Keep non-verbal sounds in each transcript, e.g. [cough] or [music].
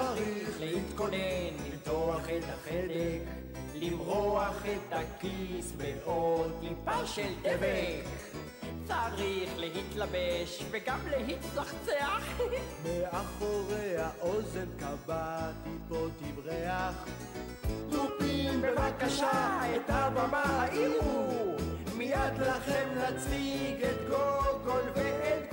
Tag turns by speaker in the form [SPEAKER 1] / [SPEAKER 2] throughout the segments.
[SPEAKER 1] צריך להתכונן, לפתוח את החדק, למרוח את הכיס בעוד טיפה של דבק. צריך להתלבש וגם להתצחצח. [laughs]
[SPEAKER 2] מאחורי האוזן קבע טיפות יברח.
[SPEAKER 1] תופים בבקשה את הבמה העירו, מיד לכם נציג את גוגול ואת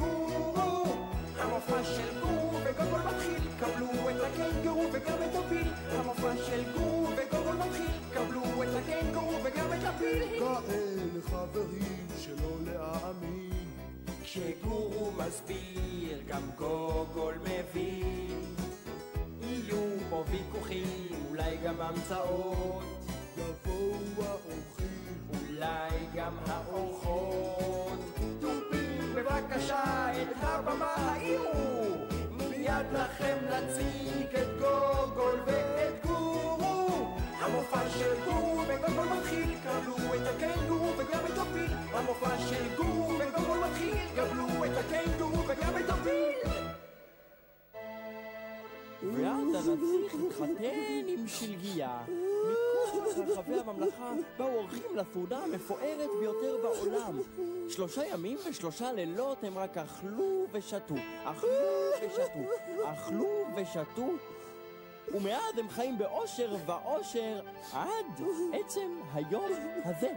[SPEAKER 1] כשגורו מסביר, גם גוגול מבין. יהיו פה ויכוחים, אולי גם המצאות,
[SPEAKER 2] יבואו האורחים.
[SPEAKER 1] אולי גם האורחות. תופים בבקשה את הבמה העירו, מיד לכם נציג את גוגול ואת גורו. המופע של גורו הנסיך התחתן עם שלגיה. מכל רחבי הממלכה באו אורחים לסעודה המפוארת ביותר בעולם. שלושה ימים ושלושה לילות הם רק אכלו ושתו, אכלו ושתו, אכלו ושתו. ומאז הם חיים באושר ואושר עד עצם היום הזה.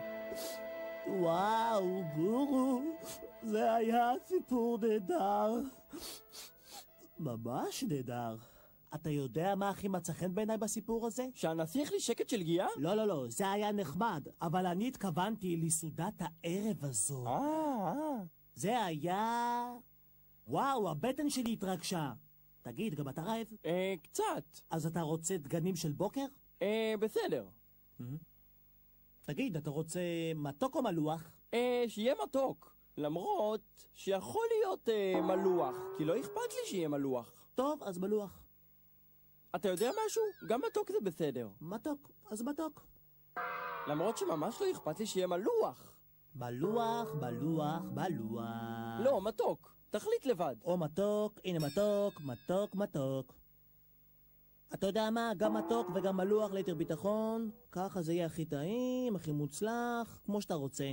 [SPEAKER 3] וואו, גורו, זה היה סיפור נהדר. ממש נהדר. אתה יודע מה הכי מצא חן בעיניי בסיפור הזה?
[SPEAKER 1] שהנסיך לי שקט של גיאה?
[SPEAKER 3] לא, לא, לא, זה היה נחמד, אבל אני התכוונתי לסעודת הערב הזו.
[SPEAKER 1] אה, אה.
[SPEAKER 3] זה היה... וואו, הבטן שלי התרגשה. תגיד, גם אתה רעב?
[SPEAKER 1] אה, קצת.
[SPEAKER 3] אז אתה רוצה דגנים של בוקר?
[SPEAKER 1] אה, בסדר.
[SPEAKER 3] תגיד, אתה רוצה מתוק או מלוח?
[SPEAKER 1] אה, שיהיה מתוק. למרות שיכול להיות אה, מלוח, כי לא אכפת לי שיהיה מלוח.
[SPEAKER 3] טוב, אז מלוח.
[SPEAKER 1] אתה יודע משהו? גם מתוק זה בסדר.
[SPEAKER 3] מתוק, אז מתוק.
[SPEAKER 1] למרות שממש לא אכפת לי שיהיה מלוח.
[SPEAKER 3] מלוח, מלוח, מלוח.
[SPEAKER 1] לא, מתוק. תחליט לבד.
[SPEAKER 3] או מתוק, הנה מתוק, מתוק, מתוק. אתה יודע מה? גם מתוק וגם מלוח ליתר ביטחון. ככה זה יהיה הכי טעים, הכי מוצלח, כמו שאתה רוצה.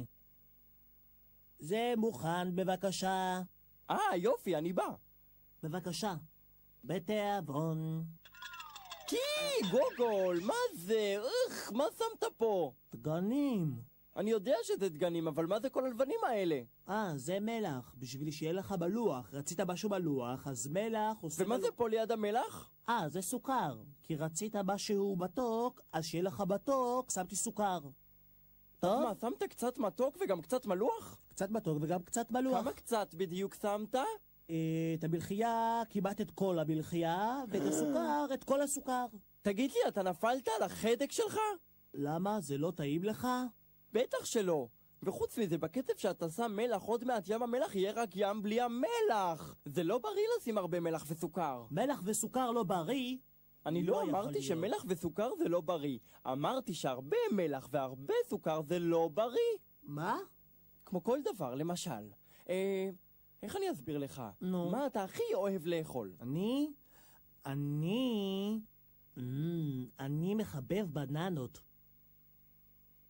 [SPEAKER 3] זה מוכן, בבקשה.
[SPEAKER 1] אה, יופי, אני בא.
[SPEAKER 3] בבקשה. בתיאבון.
[SPEAKER 1] קי, גוגול, מה זה? איך, מה שמת פה?
[SPEAKER 3] דגנים.
[SPEAKER 1] אני יודע שזה דגנים, אבל מה זה כל הלבנים האלה?
[SPEAKER 3] אה, זה מלח, בשביל שיהיה לך בלוח. רצית משהו בלוח, אז מלח עושה...
[SPEAKER 1] ומה זה פה ליד המלח?
[SPEAKER 3] אה, זה סוכר. כי רצית משהו מתוק, אז שיהיה לך מתוק, שמתי סוכר. טוב?
[SPEAKER 1] מה, שמת קצת מתוק וגם קצת מלוח?
[SPEAKER 3] קצת מתוק וגם קצת מלוח.
[SPEAKER 1] כמה קצת בדיוק שמת?
[SPEAKER 3] את המלחייה, כמעט את כל המלחייה, ואת [gasps] הסוכר, את כל הסוכר.
[SPEAKER 1] תגיד לי, אתה נפלת על החדק שלך?
[SPEAKER 3] למה? זה לא טעים לך?
[SPEAKER 1] בטח שלא. וחוץ מזה, בקצב שאתה שם מלח, עוד מעט ים המלח יהיה רק ים בלי המלח. זה לא בריא לשים הרבה מלח וסוכר.
[SPEAKER 3] מלח וסוכר לא בריא.
[SPEAKER 1] אני
[SPEAKER 3] לא
[SPEAKER 1] לא אמרתי. שמלח וסוכר זה לא בריא. אמרתי שהרבה מלח והרבה סוכר זה לא בריא.
[SPEAKER 3] מה?
[SPEAKER 1] כמו כל דבר, למשל. אה... איך אני אסביר לך?
[SPEAKER 3] נו.
[SPEAKER 1] מה אתה הכי אוהב לאכול?
[SPEAKER 3] אני? אני... Mm, אני מחבב בננות.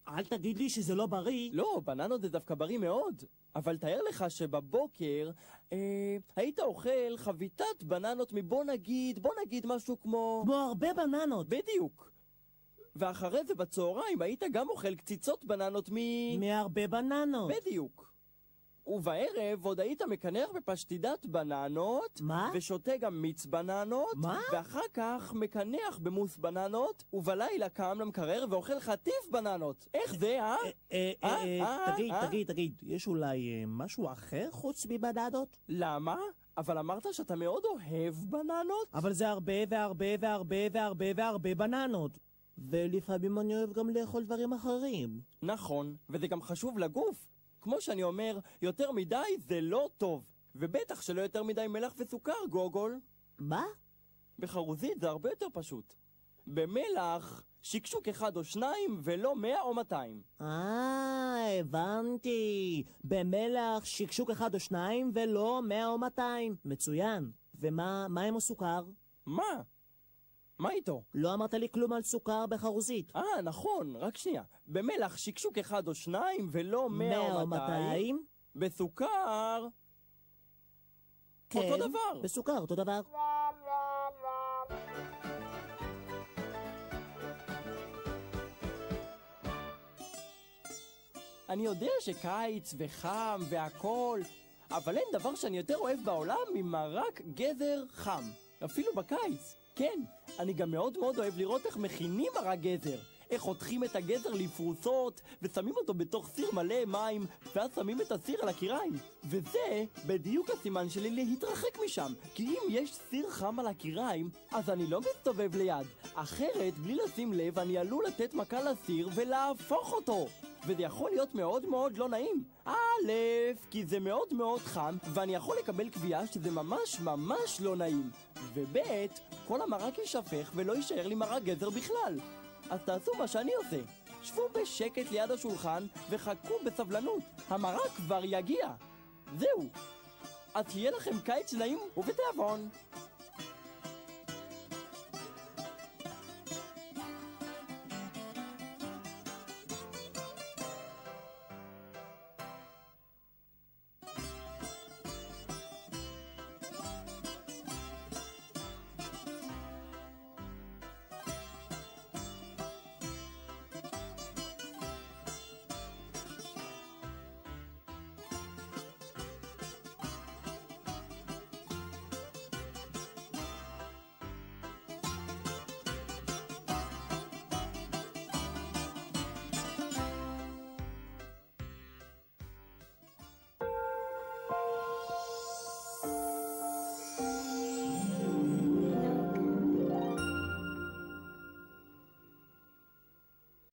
[SPEAKER 3] אל תגיד לי שזה לא בריא.
[SPEAKER 1] לא, בננות זה דווקא בריא מאוד. אבל תאר לך שבבוקר אה, היית אוכל חביתת בננות מבוא נגיד, בוא נגיד משהו כמו...
[SPEAKER 3] כמו הרבה בננות.
[SPEAKER 1] בדיוק. ואחרי זה בצהריים היית גם אוכל קציצות בננות מ...
[SPEAKER 3] מהרבה בננות.
[SPEAKER 1] בדיוק. ובערב עוד היית מקנח בפשטידת בננות,
[SPEAKER 3] מה?
[SPEAKER 1] ושותה גם מיץ בננות,
[SPEAKER 3] מה?
[SPEAKER 1] ואחר כך מקנח במוס בננות, ובלילה קם למקרר ואוכל חטיף בננות. איך זה, אה?
[SPEAKER 3] אה, אה,
[SPEAKER 1] אה,
[SPEAKER 3] תגיד? תגיד, תגיד, יש אולי משהו אחר חוץ מבננות?
[SPEAKER 1] למה? אבל אמרת שאתה מאוד אוהב בננות?
[SPEAKER 3] אבל זה הרבה והרבה והרבה והרבה והרבה בננות. ולפעמים אני אוהב גם לאכול דברים אחרים.
[SPEAKER 1] נכון, וזה גם חשוב לגוף. כמו שאני אומר, יותר מדי זה לא טוב. ובטח שלא יותר מדי מלח וסוכר, גוגול.
[SPEAKER 3] מה?
[SPEAKER 1] בחרוזית זה הרבה יותר פשוט. במלח, שקשוק אחד או שניים, ולא מאה או מאתיים.
[SPEAKER 3] אה, הבנתי. במלח שקשוק אחד או שניים ולא מאה או מאתיים. מצוין. ומה מה עם הסוכר?
[SPEAKER 1] מה? מה איתו?
[SPEAKER 3] לא אמרת לי כלום על סוכר בחרוזית.
[SPEAKER 1] אה, נכון, רק שנייה. במלח שקשוק אחד או שניים, ולא מאה או
[SPEAKER 3] מאתיים.
[SPEAKER 1] בסוכר...
[SPEAKER 3] כן.
[SPEAKER 1] אותו דבר.
[SPEAKER 3] בסוכר, אותו דבר.
[SPEAKER 1] אני יודע שקיץ וחם והכול, אבל אין דבר שאני יותר אוהב בעולם ממרק גזר חם. אפילו בקיץ. כן, אני גם מאוד מאוד אוהב לראות איך מכינים מרק גזר. איך חותכים את הגזר לפרוסות, ושמים אותו בתוך סיר מלא מים, ואז שמים את הסיר על הקיריים. וזה בדיוק הסימן שלי להתרחק משם. כי אם יש סיר חם על הקיריים, אז אני לא מסתובב ליד. אחרת, בלי לשים לב, אני עלול לתת מכה לסיר ולהפוך אותו. וזה יכול להיות מאוד מאוד לא נעים. א', כי זה מאוד מאוד חם, ואני יכול לקבל קביעה שזה ממש ממש לא נעים. וב', כל המרק יישפך ולא יישאר לי מרק גזר בכלל. אז תעשו מה שאני עושה. שבו בשקט ליד השולחן וחכו בסבלנות. המרק כבר יגיע. זהו. אז שיהיה לכם קיץ נעים ובתיאבון.